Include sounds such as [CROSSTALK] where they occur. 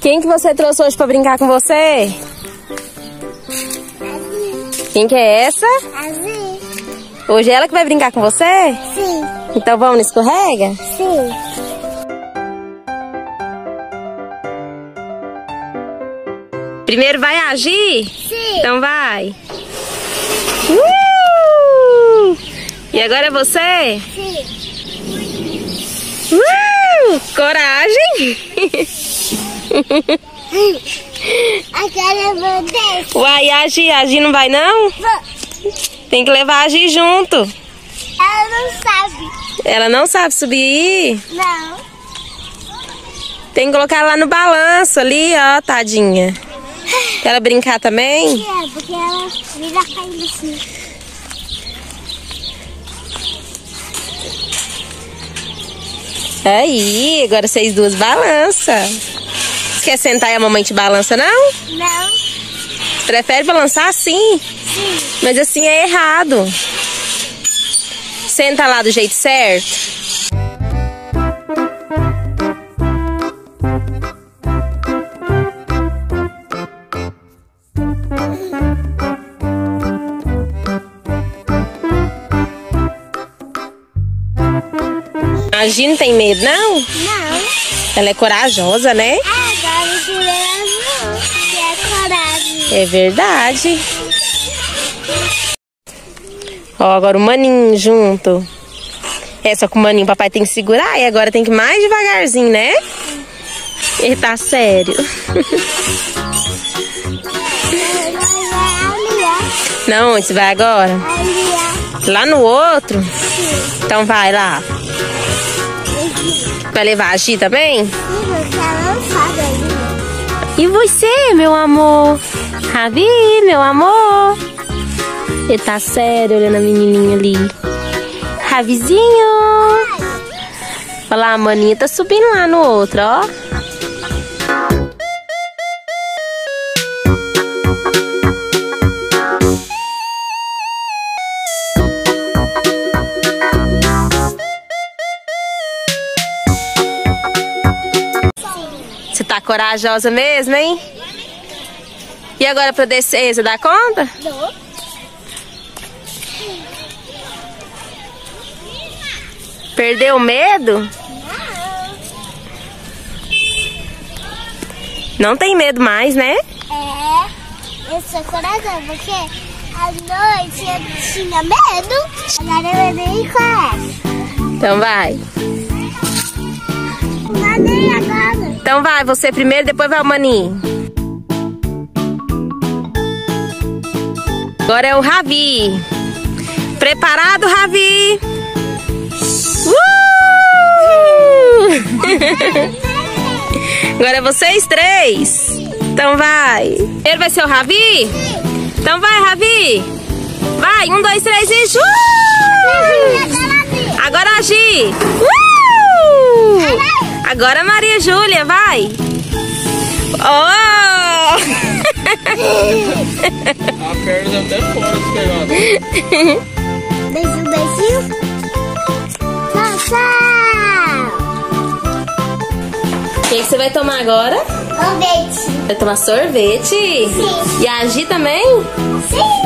Quem que você trouxe hoje pra brincar com você? Quem que é essa? Azul. Hoje é ela que vai brincar com você? Sim. Então vamos no escorrega? Sim. Primeiro vai agir? Sim. Então vai. Uh! E agora é você? Sim. Uh! Coragem! [LAUGHS] Agora eu vou descer. Uai, agir, agir não vai não? Vou. Tem que levar a agir junto. Ela não sabe. Ela não sabe subir. Não. Tem que colocar ela no balanço ali, ó, tadinha. [LAUGHS] Pra ela brincar também? É, porque ela vira caindo assim. Aí, agora vocês duas balança. Quer sentar e a mamãe te balança, não? Não. Prefere balançar assim? Sim. Mas assim é errado. Senta lá do jeito certo. A Gi não tem medo, não? Não. Ela é corajosa, né? Agora Que é coragem. É verdade. Ó, agora o maninho junto. É, só que o maninho o papai tem que segurar e agora tem que ir mais devagarzinho, né? Ele tá sério. Não, você vai agora? Lá no outro? Então vai lá. Vai levar a Gi também? E você, meu amor? Ravi, meu amor? Ele tá sério olhando a menininha ali. Ravizinho! Olha lá, a maninha tá subindo lá no outro, ó. Tá corajosa mesmo, hein? E agora pra descer, você dá conta? Dou. Perdeu o medo? Não tem medo mais, né? É, eu sou corajosa, porque à noite eu tinha medo, agora eu nem coragem. Então vai. Nadei agora. Então vai, você primeiro, depois vai o maninho. Agora é o Ravi. Preparado, Ravi? Uh! [LAUGHS] Agora é vocês três. Então vai. Ele vai ser o Ravi? Então vai, Ravi. Vai, um, dois, três e... Uh! Agora a Gi. Uh! Agora Maria Júlia, vai. Oh! [LAUGHS] A perna até fora de pegada. Beijinho, beijinho. Tchau, tchau. O que, que você vai tomar agora? Sorvete. Vai tomar sorvete? Sim. E a Gi também? Sim.